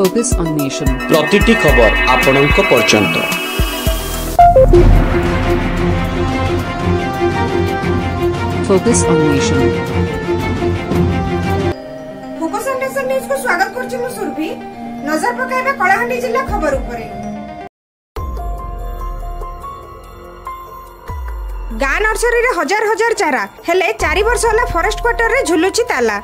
Focus on nation প্রতিটি খবর আপনার পর্যন্ত focus on nation focus on nation news কু স্বাগত করছি মু সুরভি নজর পকাইবা কলাহান্ডি জেলা খবর উপরে ଗାଁ ନର୍ସରୀରେ ହଜାର ହଜାର ଚାରା ହେଲେ ଚାରି ବର୍ଷ ହେଲା ଫରେଷ୍ଟ କ୍ୱାର୍ଟରରେ ଝୁଲୁଛି ତାଲା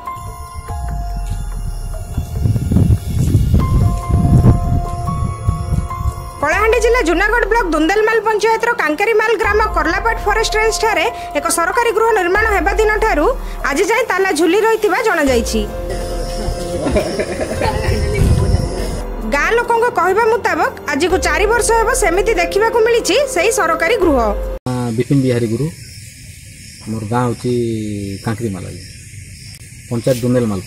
ହେଲା ଜୁନାଗଡ଼ ବ୍ଲକ ଦୁନ୍ଦେଲମାଲ ପଞ୍ଚାୟତର କାଙ୍କେରିମାଲ ଗ୍ରାମ କର୍ଲାପେଟ ଫରେଷ୍ଟ ରେଞ୍ଜ ଠାରେ ଏକ ସରକାରୀ ଗୃହ ନିର୍ମାଣ ହେବା ଦିନ ଠାରୁ ଆଜି ଯାଏ ତାଲା ଝୁଲି ରହିଥିବା ଜଣାଯାଇଛି ଗାଁ ଲୋକଙ୍କ କହିବା ମୁତାବକ ଆଜିକୁ ଚାରି ବର୍ଷ ହେବ ସେମିତି ଦେଖିବାକୁ ମିଳିଛି ସେହି ସରକାରୀ ଗୃହ ବିପିନ ବିହାରୀ ଗୁରୁ ଆମର ଗାଁ ହେଉଛି କାଙ୍କିରିମାଲ ପଞ୍ଚାୟତ ଦୁନେଲମାଲ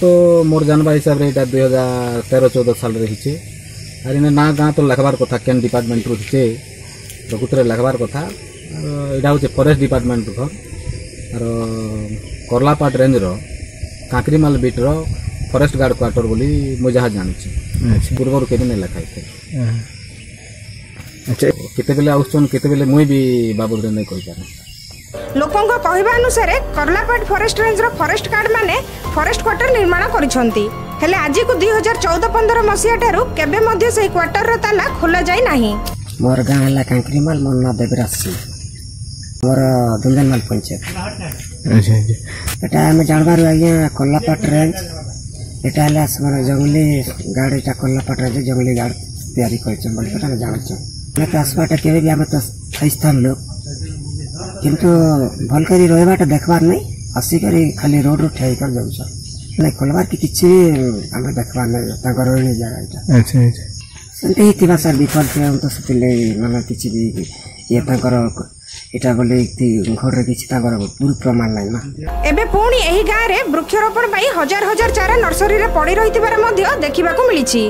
ତ ମୋର ଜାଣିବା ହିସାବରେ ଏଇଟା ଦୁଇ ହଜାର ତେର ଚଉଦ ସାଲରେ ହେଇଛି আর এনে না গাঁ তো লেখবার কথা কেন ডিপার্টমেন্ট রুছে প্রকৃতরে লেখবার কথা এটা হচ্ছে ফরেস্ট ডিপার্টমেন্ট ঘর আর করলাপাট রেঞ্জর কাঁকরিমাল বিটর ফরেস্ট গার্ড কোয়ার্টর বলে মু যা জানুছি পূর্বর কেদিন লেখা হয়েছে আচ্ছা কেতবে আসছেন কেতবে মুই বি বাবদরে নাই কইপারে কহিবা অনুসারে Karlapat forest ranger forest guard মানে ফরেস্ট କ୍ୱାର୍ଟର নির্মাণ କରିଛନ୍ତି हेले आजिकु 2014 15 मसिया टारु केबे मध्ये सेई क्वार्टर रो ताला खोला जाय नाही मोर गां हला कांक्रीमल मन्ना देवरासी मोर दुंदनमल पंचायत अच्छा अच्छा एटा हम जानबार आइया कोल्लापट रेंज एटा हला समर जंगली गाडी टा कोल्लापट रेंज जंगली गाडी तैयारी करछन बोल पटा जानछ मैं कासपाट केबे भी त स्थान लोग किंतु भलकरी रोयबाटा देखबार नै असी करी खाली रोड रो ठाई कर जाउछ ନାଇଁ କି କିଛି ଆମେ ଦେଖବାର୍ ନାଇଁ ତାଙ୍କର ଏ ଜାଗା ଏଇଟା ସେମିତି ହେଇଥିବା ସାର୍ ବିପଦ ତ ମାନେ କିଛି ବି ଇଏ ତାଙ୍କର ଏଇଟା ବୋଲେ ଘରେ କିଛି ତାଙ୍କର ପ୍ରମାଣ ନାହିଁ ନା ଏବେ ପୁଣି ଏହି ଗାଁରେ ବୃକ୍ଷରୋପଣ ପାଇଁ ହଜାର ହଜାର ଚାରା ନର୍ସରୀରେ ପଡ଼ି ରହିଥିବାର ମଧ୍ୟ ଦେଖିବାକୁ ମିଳିଛି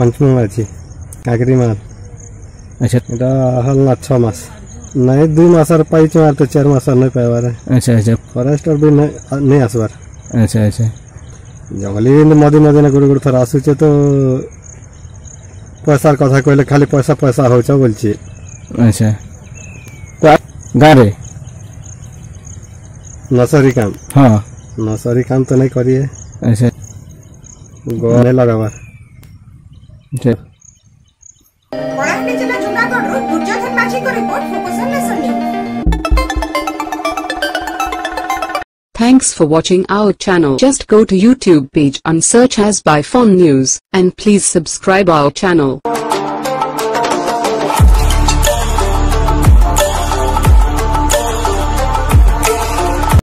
পাঞ্চমিং মারছি কাকরি মাছ আচ্ছা এটা হল না ছ মাস নাই দুই মাস আর পাইছ আর তো চার মাস আর নাই পাইবার আচ্ছা আচ্ছা ফরেস্ট আর বি নাই আসবার আচ্ছা আচ্ছা জঙ্গলি মধ্যে মধ্যে না গুড়ি গুড়ি থর আসুছে তো পয়সার কথা কইলে খালি পয়সা পয়সা হয়েছ বলছি আচ্ছা গাঁরে नर्सरी काम हाँ नर्सरी काम तो नहीं करिए अच्छा गोवा नहीं लगावा Thanks for watching our channel. Just go to YouTube page and search as by phone News and please subscribe our channel.